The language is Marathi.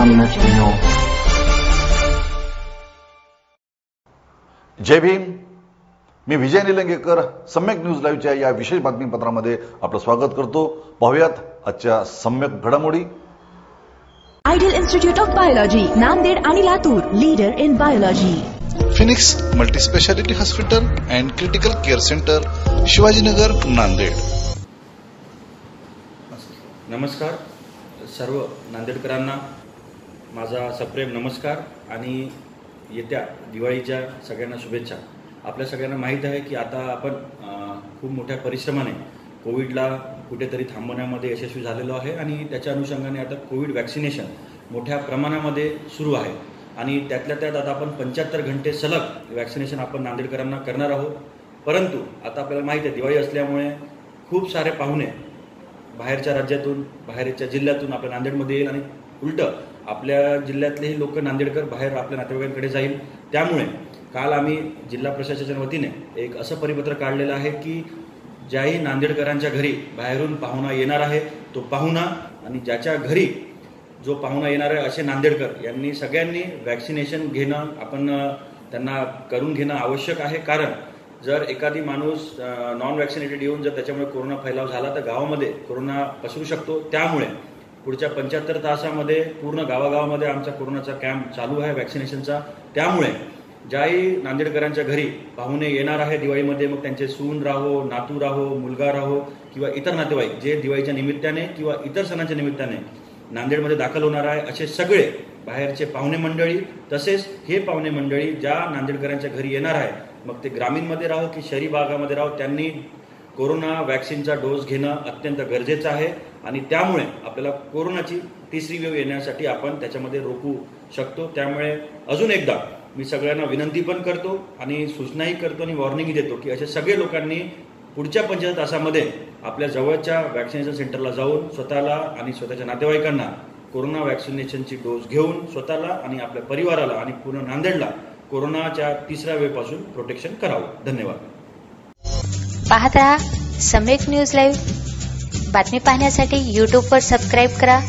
सम्यक न्यूज जय भीम. मी विजय निलंगेकर सम्यक न्यूज लाईव्हच्या या विशेष बातमीपत्रामध्ये आपलं स्वागत करतो. पाहुयात आजच्या सम्यक घडामोडी. Ideal institute of biology Nanded आणि Latur leader in biology. Phoenix multispeciality hospital and critical care centre Shivajinagar Nanded. नमस्कार. सर्व नांदेडकरांना माझा सप्रेम नमस्कार आणि येत्या दिवाळीच्या सगळ्यांना शुभेच्छा. आपल्या सगळ्यांना माहीत आहे की आता आपण खूप मोठ्या परिश्रमाने कोविडला कुठेतरी थांबवण्यामध्ये यशस्वी झालेलो आहे आणि त्याच्या अनुषंगाने आता कोविड वॅक्सिनेशन मोठ्या प्रमाणामध्ये सुरू आहे. आणि त्यातल्या त्यात आता आपण पंच्याहत्तर घंटे सलग वॅक्सिनेशन आपण नांदेडकरांना करणार आहोत. परंतु आता आपल्याला माहीत आहे दिवाळी असल्यामुळे खूप सारे पाहुणे बाहेरच्या राज्यातून बाहेरच्या जिल्ह्यातून आपल्या नांदेडमध्ये येईल आणि उलटं आपल्या जिल्ह्यातलेही लोक नांदेडकर बाहेर आपल्या नातेवाईकांकडे जाईल. त्यामुळे काल आम्ही जिल्हा प्रशासनाच्या वतीने एक असं परिपत्र काढलेलं आहे की ज्याही नांदेडकरांच्या घरी बाहेरून पाहुणा येणार आहे तो पाहुणा आणि ज्याच्या घरी जो पाहुणा येणार आहे असे नांदेडकर यांनी सगळ्यांनी वॅक्सिनेशन घेणं आपण त्यांना करून घेणं आवश्यक आहे. कारण जर एखादी माणूस नॉन वॅक्सिनेटेड येऊन जर त्याच्यामुळे कोरोना फैलाव झाला तर गावामध्ये कोरोना पसरू शकतो. त्यामुळे पुढच्या पंच्याहत्तर तासामध्ये पूर्ण गावागावामध्ये आमचा कोरोनाचा कॅम्प चालू आहे वॅक्सिनेशनचा त्यामुळे ज्याही नांदेडकरांच्या घरी पाहुणे येणार आहे दिवाळीमध्ये मग त्यांचे सून राहो नातू राहो मुलगा राहो किंवा इतर नातेवाईक जे दिवाळीच्या निमित्ताने किंवा इतर सणांच्या निमित्ताने नांदेडमध्ये दाखल होणार आहे असे सगळे बाहेरचे पाहुणे मंडळी तसेच हे पाहुणे मंडळी ज्या नांदेडकरांच्या घरी येणार आहे मग ते ग्रामीणमध्ये राहो की शहरी भागामध्ये राहो त्यांनी कोरोना वॅक्सिनचा डोस घेणं अत्यंत गरजेचं आहे आणि त्यामुळे आपल्याला कोरोनाची तिसरी वेव येण्यासाठी आपण त्याच्यामध्ये रोखू शकतो. त्यामुळे अजून एकदा मी सगळ्यांना विनंती पण करतो आणि सूचनाही करतो आणि वॉर्निंगही देतो की असे सगळे लोकांनी पुढच्या पंचायत तासामध्ये आपल्या जवळच्या वॅक्सिनेशन सेंटरला जाऊन स्वतःला आणि स्वतःच्या नातेवाईकांना कोरोना वॅक्सिनेशनची डोस घेऊन स्वतःला आणि आपल्या परिवाराला आणि पूर्ण नांदेडला कोरोनाच्या तिसऱ्या वेळपासून प्रोटेक्शन करावं. धन्यवाद. पाहत राहा. सम्यक न्यूज लाईव्ह. बातमी पाहण्यासाठी यूट्यूबवर सबस्क्राईब करा.